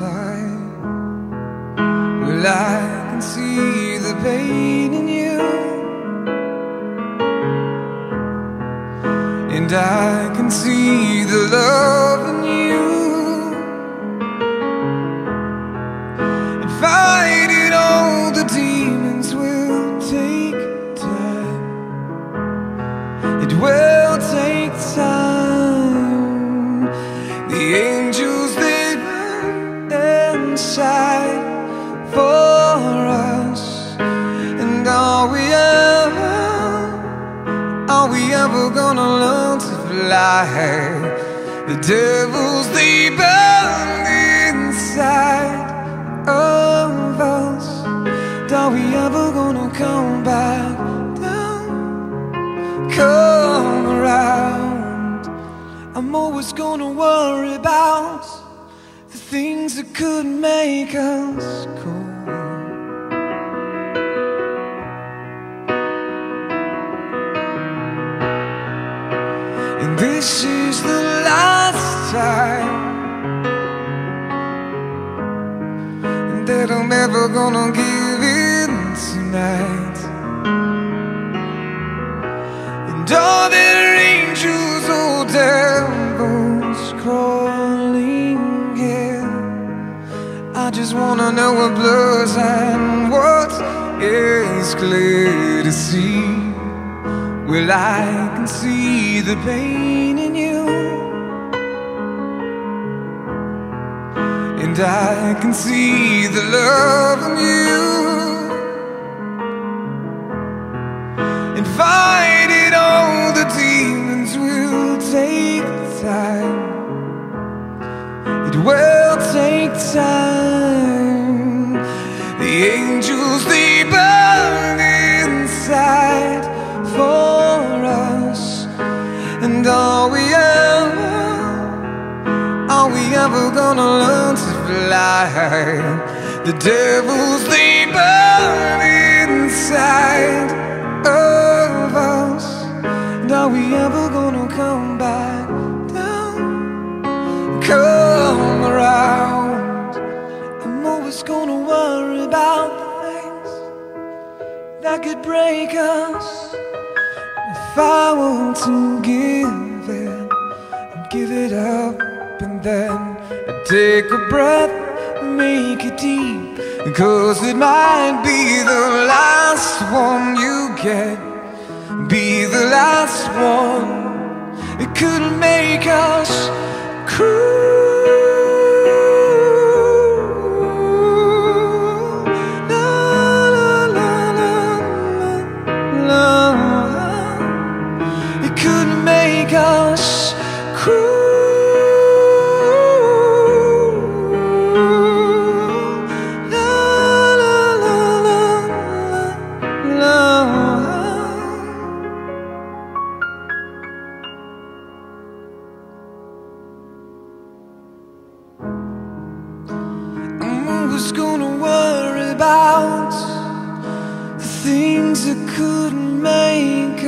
Well, I can see the pain in you, and I can see the love fly? The devils burn inside of us. Are we ever gonna come back down? Come around. I'm always gonna worry about the things that could make us cool. And this is the last time and that I'm never gonna give in tonight. And all there angels or devils crawling here? I just wanna know what blurs and what is clear to see. Well, I can see the pain in you. And I can see the love in you. And fighting all the demons will take time. It will take time. The angels And are we ever, are we ever gonna learn to fly? The devils burn inside of us. And are we ever gonna come back down? Come around. I'm always gonna worry about things that could break us. If I want to give it, I'd give it up and then I'd take a breath, make it deep. Cause it might be the last one you get, be the last one. It could make us cruel. Make us cruel. La, la, la. I'm always gonna worry about things that couldn't make